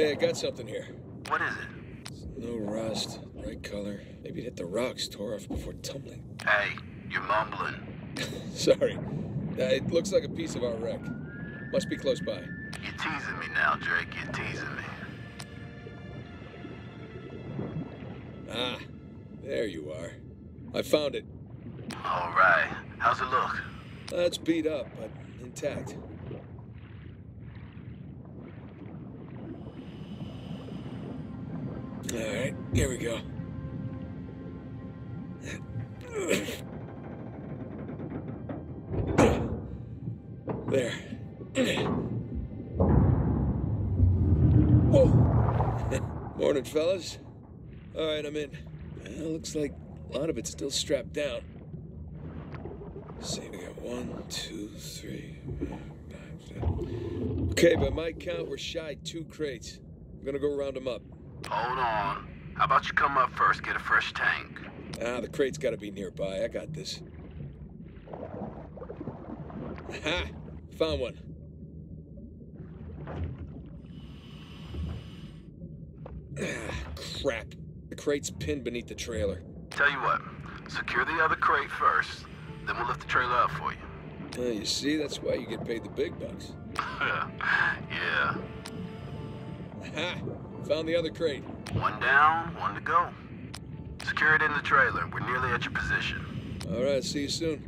Hey, I got something here. What is it? No rust, right color. Maybe it hit the rocks, tore off before tumbling. Hey, you're mumbling. Sorry. Uh, it looks like a piece of our wreck. Must be close by. You're teasing me now, Drake. You're teasing me. Ah, there you are. I found it. All right. How's it look? Uh, it's beat up, but intact. All right, here we go. There. Whoa! Morning, fellas. All right, I'm in. Well, looks like a lot of it's still strapped down. See, we got one, two, three, five, six. Okay, by my count, we're shy two crates. I'm gonna go round them up. Hold on. How about you come up first, get a fresh tank? Ah, the crate's gotta be nearby. I got this. Ha! Found one. Ah, crap. The crate's pinned beneath the trailer. Tell you what, secure the other crate first, then we'll lift the trailer up for you. Ah, you see, that's why you get paid the big bucks. yeah. Ha! Found the other crate. One down, one to go. Secure it in the trailer. We're nearly at your position. All right, see you soon.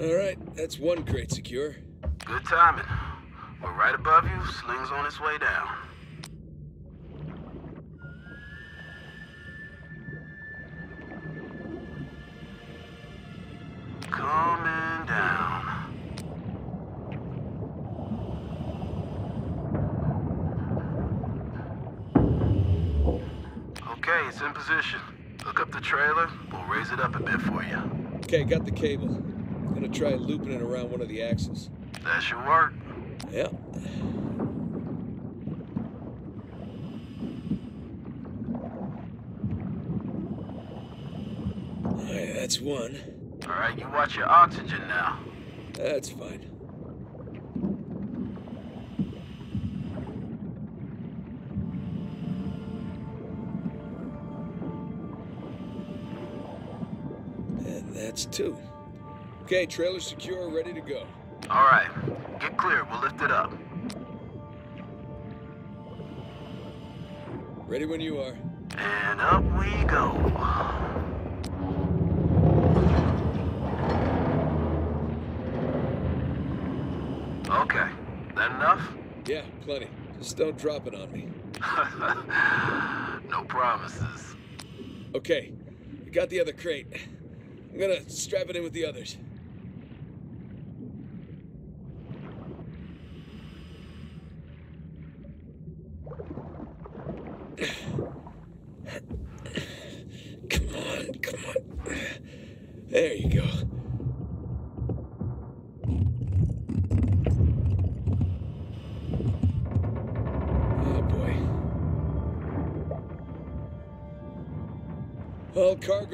All right, that's one crate secure. Good timing. We're right above you. Sling's on its way down. Coming down. Okay, it's in position. Hook up the trailer. We'll raise it up a bit for you. Okay, got the cable. Gonna try looping it around one of the axles. That should work. Yeah. Alright, that's one. All right, you watch your oxygen now. That's fine. And that's two. Okay, trailer secure, ready to go. All right, get clear. We'll lift it up. Ready when you are. And up we go. Okay, that enough? Yeah, plenty. Just don't drop it on me. no promises. Okay, I got the other crate. I'm gonna strap it in with the others.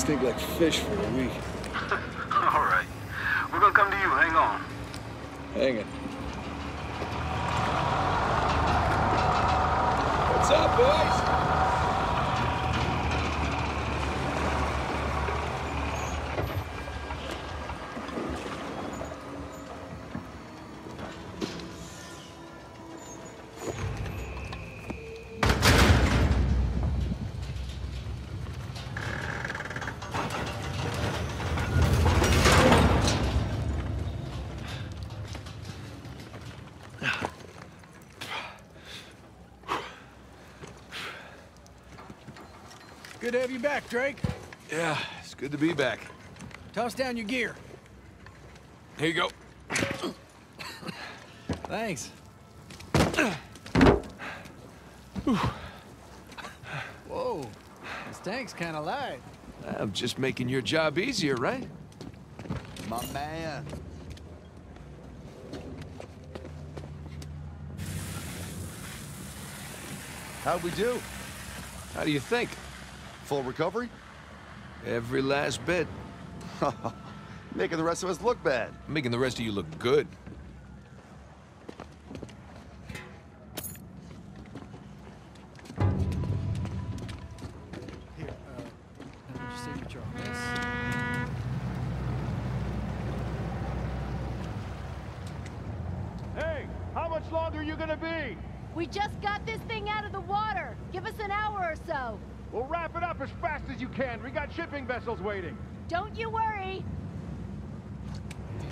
stink like fish for a week. Good to have you back, Drake. Yeah, it's good to be back. Toss down your gear. Here you go. Thanks. Whoa, this tank's kind of light. I'm just making your job easier, right? My man. How'd we do? How do you think? Full recovery? Every last bit. Making the rest of us look bad. Making the rest of you look good. Here, uh, your signature on this. Hey, how much longer are you gonna be? We just got this thing out of the water. Give us an hour or so. Well, wrap it up as fast as you can. We got shipping vessels waiting. Don't you worry.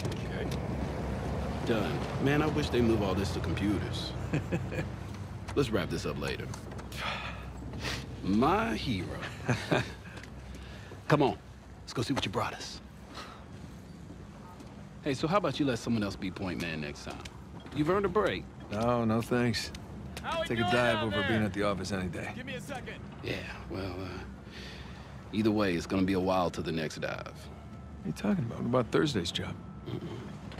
Okay. Done. Man, I wish they move all this to computers. Let's wrap this up later. My hero. Come on. Let's go see what you brought us. Hey, so how about you let someone else be point man next time? You've earned a break. No, no thanks. Take a dive over being at the office any day. Give me a second. Yeah, well, uh, either way, it's gonna be a while to the next dive. What are you talking about? What about Thursday's job?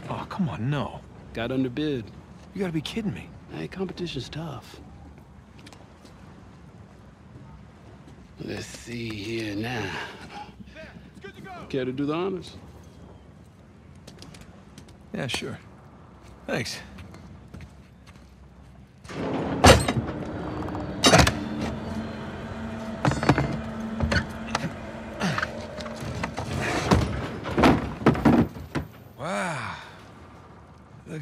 Oh, come on, no. Got underbid. You gotta be kidding me. Hey, competition's tough. Let's see here now. It's to. Care to do the honors? Yeah, sure. Thanks.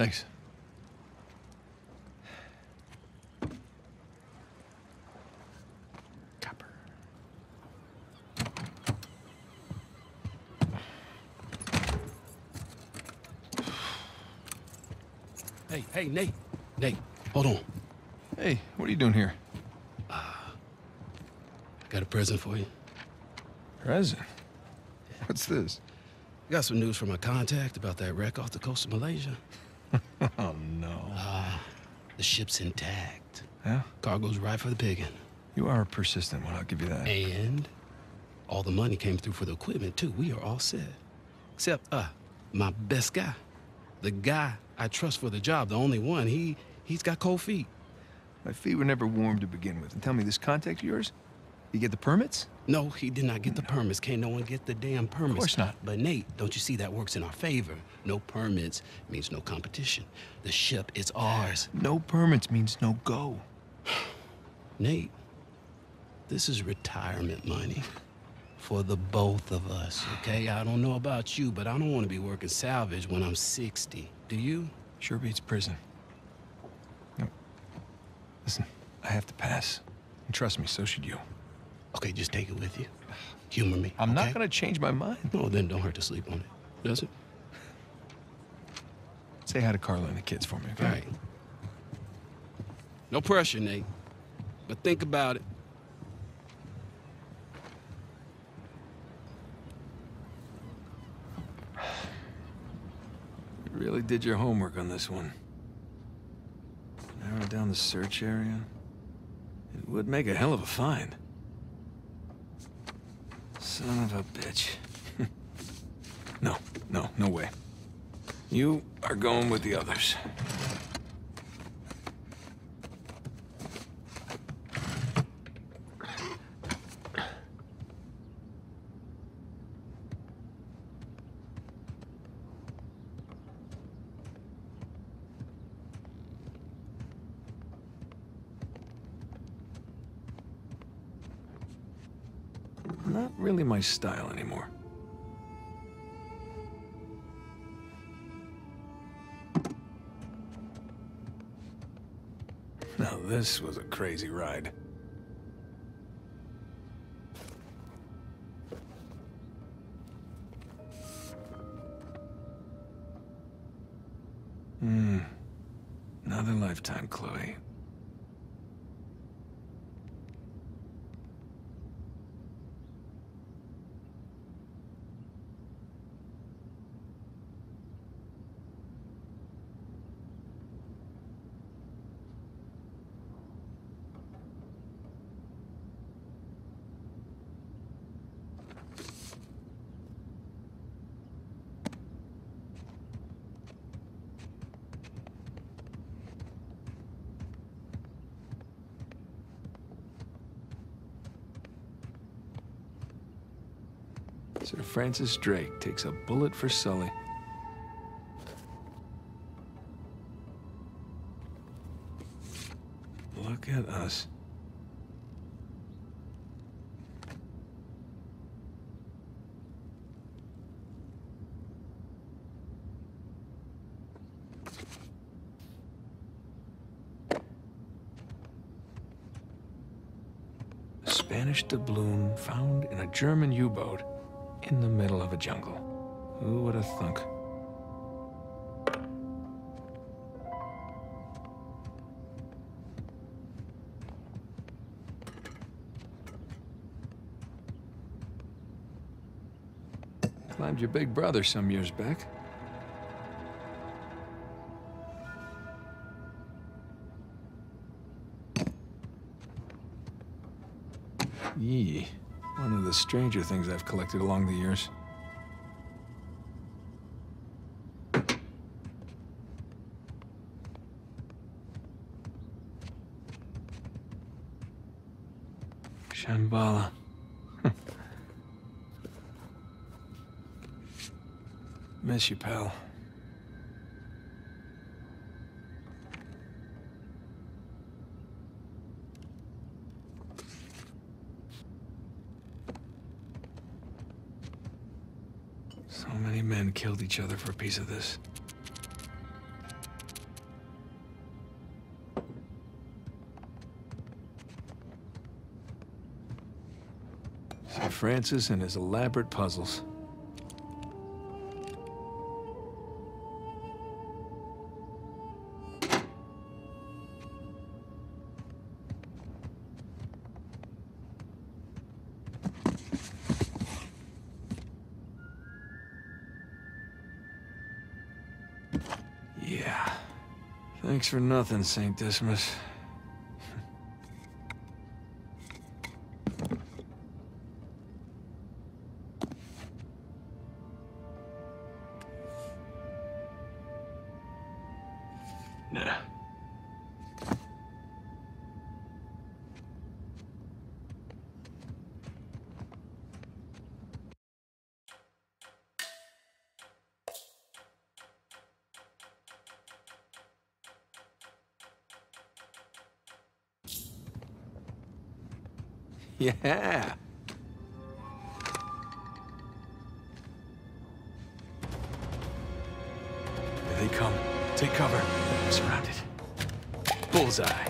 Thanks. Copper. Hey, hey, Nate. Nate, hold on. Hey, what are you doing here? Uh, I got a present for you. Present. What's this? Got some news from my contact about that wreck off the coast of Malaysia. The ship's intact. Yeah? Cargo's right for the picking. You are persistent one, I'll give you that. And all the money came through for the equipment, too. We are all set. Except, uh, my best guy. The guy I trust for the job, the only one. He, he's got cold feet. My feet were never warm to begin with. And tell me, this contact of yours? You get the permits? No, he did not get the permits. Can't no one get the damn permits. Of course not. But Nate, don't you see that works in our favor? No permits means no competition. The ship is ours. No permits means no go. Nate, this is retirement money for the both of us, okay? I don't know about you, but I don't want to be working salvage when I'm 60. Do you? Sure beats prison. No. Listen, I have to pass. And trust me, so should you. Okay, just take it with you. Humor me. I'm not gonna change my mind. No, then don't hurt to sleep on it. Does it? Say hi to Carla and the kids for me, okay? All right. No pressure, Nate. But think about it. You really did your homework on this one. Narrow down the search area. It would make a hell of a find. Son of a bitch. no, no, no way. You are going with the others. Really my style anymore. Now this was a crazy ride. Hmm. Another lifetime, Chloe. Sir Francis Drake takes a bullet for Sully. Look at us. Spanish doubloon found in a German U-boat in the middle of a jungle. Who would have thunk? Climbed your big brother some years back. Yee. The stranger things I've collected along the years. Shambhala. Miss you, pal. So many men killed each other for a piece of this. Sir Francis and his elaborate puzzles. Thanks for nothing, St. Dismas. Yeah. They come. Take cover. Surrounded. Bullseye.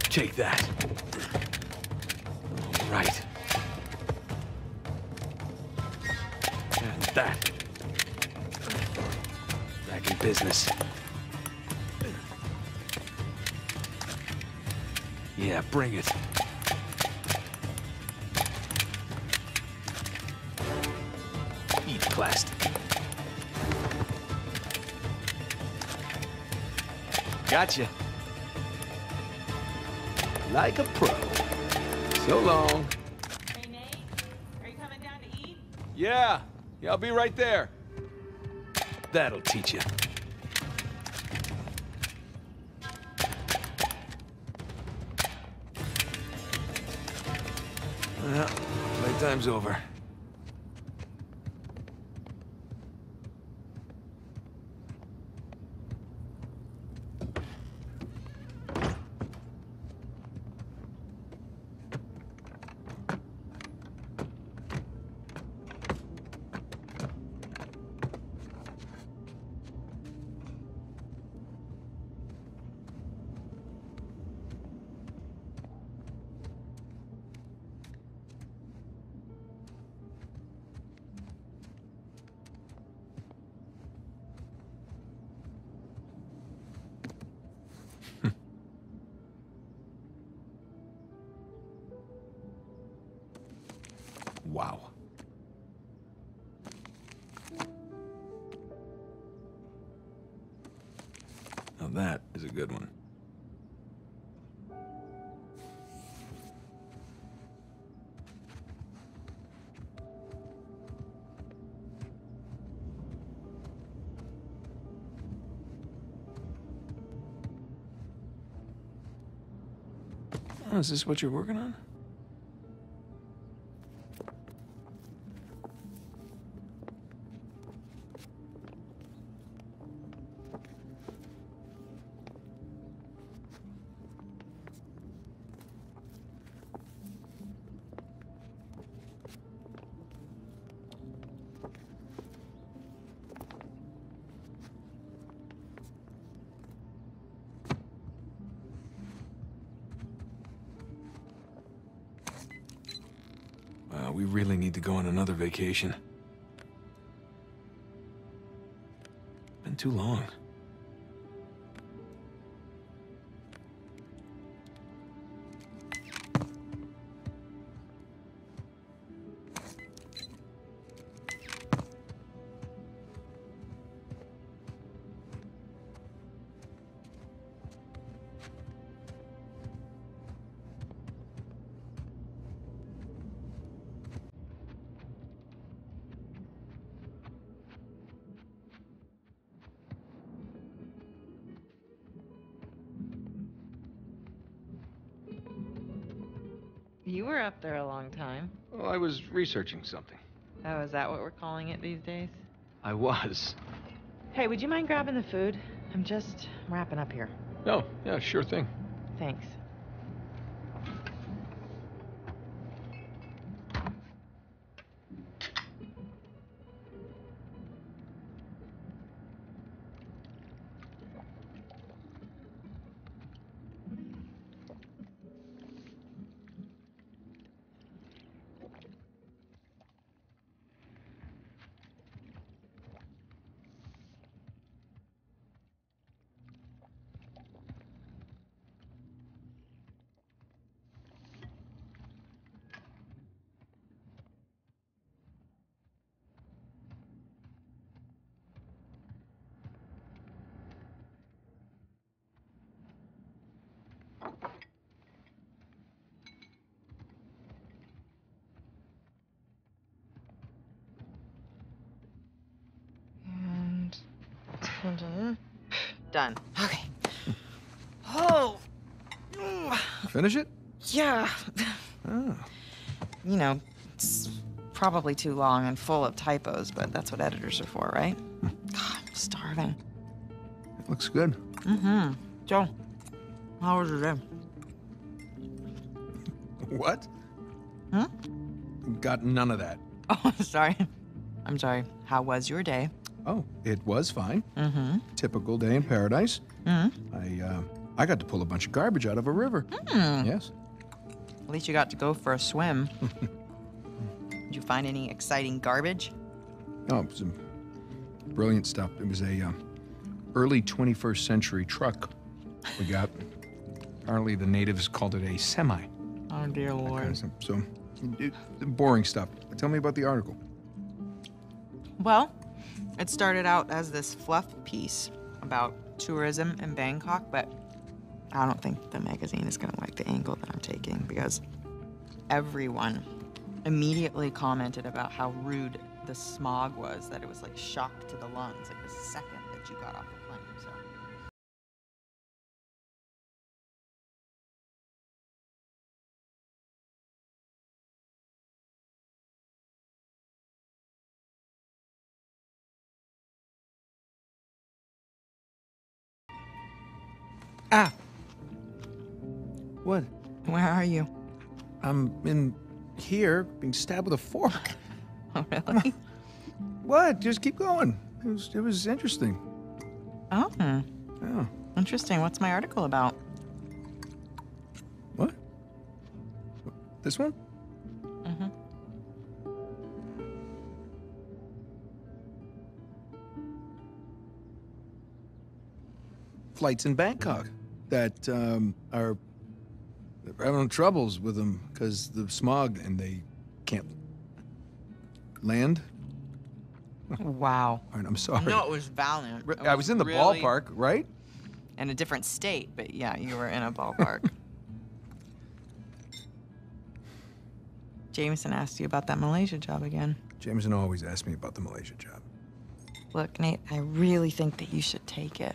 Take that. All right. And that. Back in business. Yeah, bring it. Plastic. Gotcha. Like a pro. So long. Hey, Nate, are you coming down to eat? Yeah. Yeah, I'll be right there. That'll teach you. Well, playtime's over. Good one. Oh, is this what you're working on? We really need to go on another vacation. Been too long. Researching something. Oh, is that what we're calling it these days? I was. Hey, would you mind grabbing the food? I'm just wrapping up here. No, yeah, sure thing. Thanks. And done. Okay. Oh. Finish it? Yeah. Oh. You know, it's probably too long and full of typos, but that's what editors are for, right? Hmm. God, I'm starving. It looks good. Mm-hmm. Joe, how was your day? What? Huh? Got none of that. Oh, sorry. I'm sorry. How was your day? Oh, it was fine. Mm-hmm. Typical day in paradise. Mm-hmm. I uh, I got to pull a bunch of garbage out of a river. Hmm. Yes. At least you got to go for a swim. Did you find any exciting garbage? Oh, some brilliant stuff. It was a uh, early 21st century truck we got. Apparently, the natives called it a semi. Oh dear Kind lord. of. So, it, boring stuff. Tell me about the article. Well, it started out as this fluff piece about tourism in Bangkok, but I don't think the magazine is going to like the angle that I'm taking because everyone immediately commented about how rude the smog was, that it was like shock to the lungs, like the second that you got off Ah. What? Where are you? I'm in here being stabbed with a fork. Oh, really? What? Just keep going. It was, it was interesting. Oh, Yeah. interesting. What's my article about? What? This one? Mm-hmm. Flights in Bangkok that um, are they're having troubles with them because the smog and they can't land. Wow. All right, I'm sorry. No, it was valiant. It I was in the really- ballpark, right? in a different state, but yeah, you were in a ballpark. Jameson asked you about that Malaysia job again. Jameson always asks me about the Malaysia job. Look, Nate, I really think that you should take it.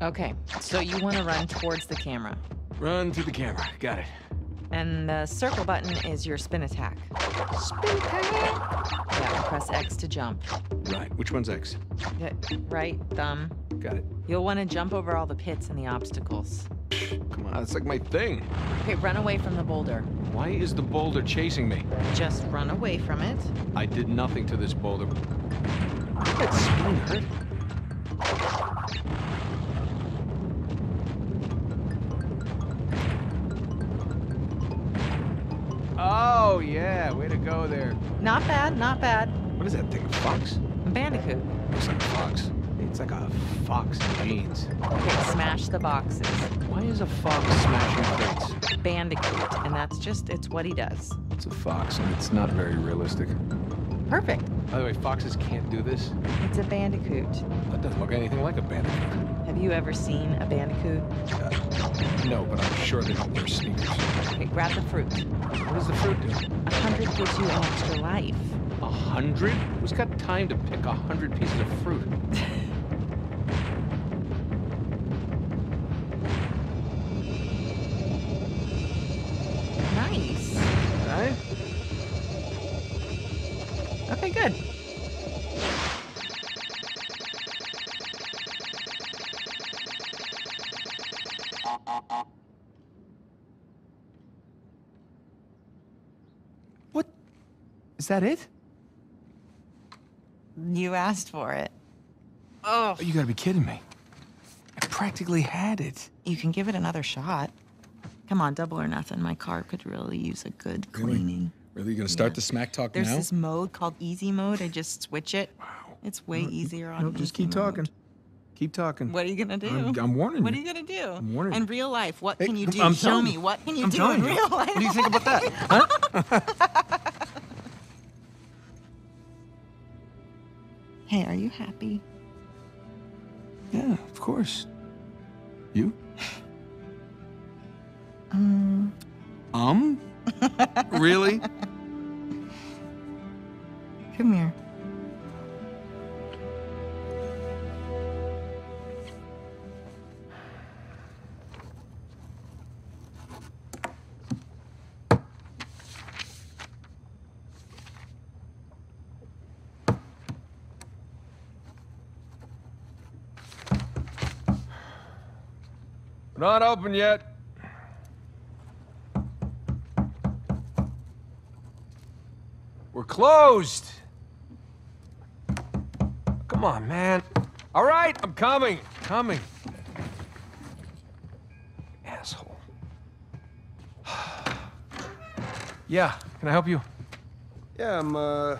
Okay, so you want to run towards the camera. Run to the camera. Got it. And the circle button is your spin attack. Spin attack! Yeah, press X to jump. Right. Which one's X? Yeah, Right thumb. Got it. You'll want to jump over all the pits and the obstacles. Come on, that's like my thing. Okay, run away from the boulder. Why is the boulder chasing me? Just run away from it. I did nothing to this boulder. That spine hurt. Oh yeah, way to go there. Not bad, not bad. What is that thing? A fox? Bandicoot. Looks like a fox. It's like a fox in jeans. Okay, smash the boxes. Why is a fox smashing crates? Bandicoot, and that's just, it's what he does. It's a fox, and it's not very realistic. Perfect. By the way, foxes can't do this. It's a bandicoot. That doesn't look anything like a bandicoot. Have you ever seen a bandicoot? Uh, no, but I'm sure they don't wear sneakers. Okay, grab the fruit. What does the fruit do? A hundred gives you an extra life. A hundred? Who's got time to pick a hundred pieces of fruit? Okay, good. What? Is that it? You asked for it. Oh, you gotta be kidding me. I practically had it. You can give it another shot. Come on, double or nothing. My car could really use a good cleaning. Really? You gonna start the smack talk There's now? this mode called easy mode. I just switch it. Wow. It's way easier on No, just easy keep mode. talking. Keep talking. What are you gonna do? I'm, I'm warning What are you. you gonna do? I'm warning you. In real life, what Hey, can you do? I'm Show me. you. What can you I'm do in you. real life? What do you think about that? Huh? Hey, are you happy? yeah, of course. You? Um. Um? really? Come here. Not open yet. We're closed. Come on, man. All right, I'm coming. Coming. Asshole. yeah, can I help you? Yeah, I'm, uh,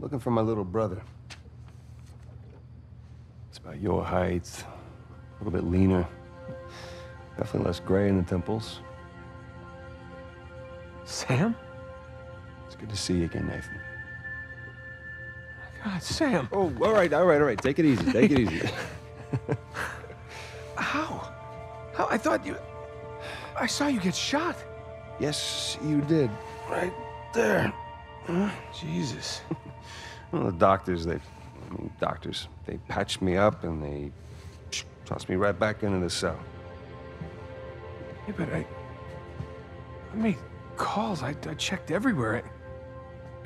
looking for my little brother. It's about your height, a little bit leaner, definitely less gray in the temples. Sam? Good to see you again, Nathan. God, Sam. Oh, all right, all right, all right. Take it easy, take it easy. How? How? I thought you. I saw you get shot. yes, you did. Right there. Huh? Jesus. Well, the doctors, they, I mean, doctors, they patched me up and they tossed me right back into the cell. Yeah, but I. I made calls. I, I checked everywhere. I,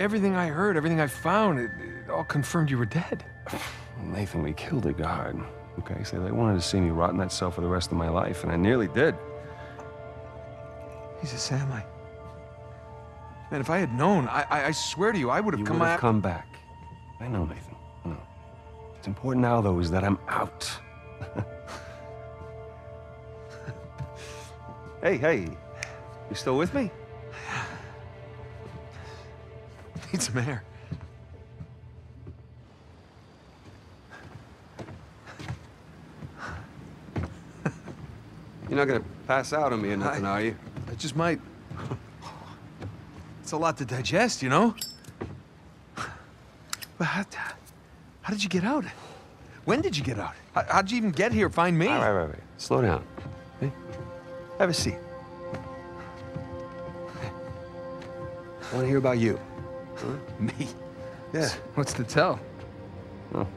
everything I heard, everything I found, it, it all confirmed you were dead. Nathan, we killed a guard. Okay, so they wanted to see me rot in that cell for the rest of my life, and I nearly did. He's a I. Man, if I had known, I, I, I swear to you, I would have come. You would have come back. I know, Nathan. I know. What's important now, though, is that I'm out. hey, hey. You still with me? Need some air. You're not gonna pass out on me or nothing, I- are you? I just might. It's a lot to digest, you know? But how, how did you get out? When did you get out? How, how'd you even get here? Find me? All right, right, right. Slow down. Hey, have a seat. I want to hear about you. Me? Yeah. What's to tell? Well,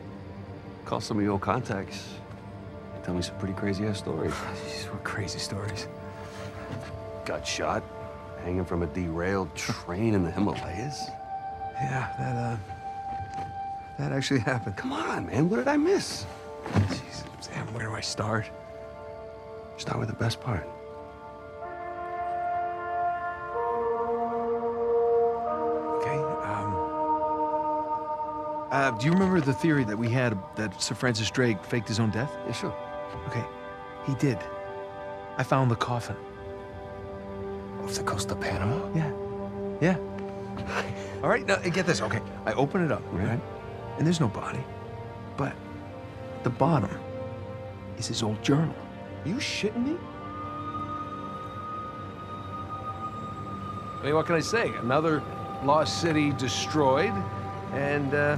call some of your old contacts. Tell me some pretty crazy ass stories. These were crazy stories. Got shot, hanging from a derailed train in the Himalayas. Yeah, that, uh. That actually happened. Come on, man. What did I miss? Jeez, Sam, where do I start? Start with the best part. Uh, do you remember the theory that we had that Sir Francis Drake faked his own death? Yeah, sure. Okay, he did. I found the coffin. Off the coast of Panama? Yeah. Yeah. All right, now get this. Okay, I open it up, right? And there's no body. But at the bottom is his old journal. Are you shitting me? I mean, what can I say? Another lost city destroyed, and uh,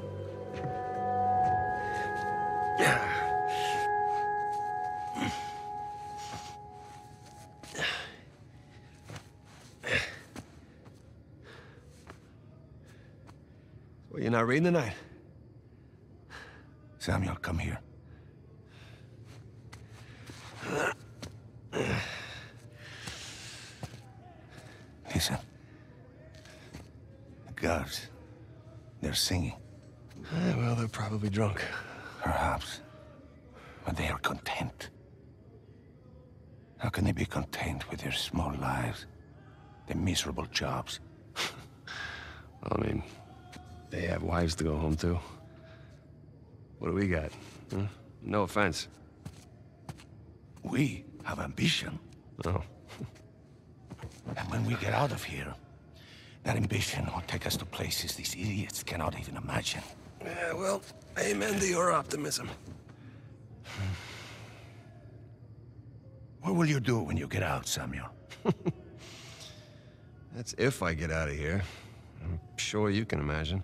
You're not reading tonight? Samuel, come here. Listen. The guards. They're singing. Eh, well, they're probably drunk. Perhaps. But they are content. How can they be content with their small lives? Their miserable jobs? I mean, they have wives to go home to. What do we got? Huh? No offense. We have ambition. Oh. And when we get out of here, that ambition will take us to places these idiots cannot even imagine. Yeah, well, amen to your optimism. What will you do when you get out, Samuel? That's if I get out of here. I'm sure you can imagine.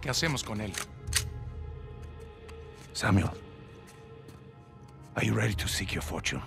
¿Qué hacemos con él? Samuel, are you ready to seek your fortune?